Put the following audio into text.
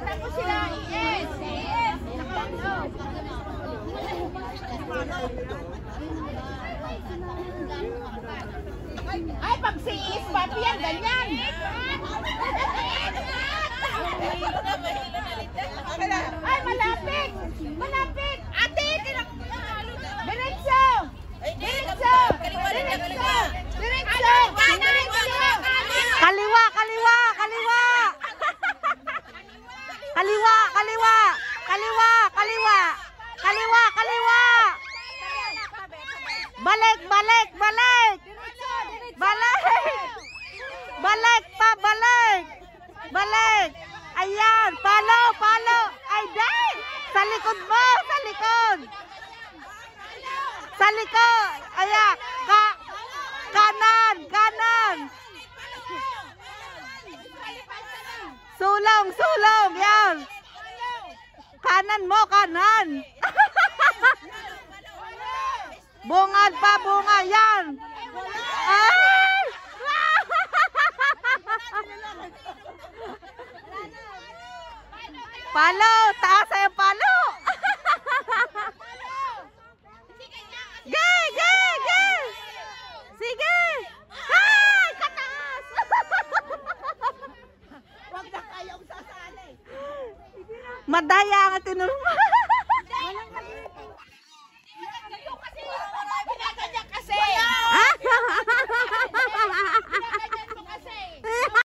Tapos sila, i-S. I-S. Ay, pag si is, papi yan, ganyan. Kaliwa, kaliwa. Kaliwa, kaliwa. Kaliwa, kaliwa. Balik, balik, balik. Balik. Balik pa, balik. Balik. Ayan, palo, palo. Ay, day. Sa likod mo, sa likod. Sa likod. Ayan, ka, kanan, kanan. Sulong, sulong. Kanan mo, kanan. Bungad pa, bunga, yan. Palo, taas ay palo. Ge, ge. Sige. Ay, kataas. Huwag na kayong. Madaya ang tinulungan.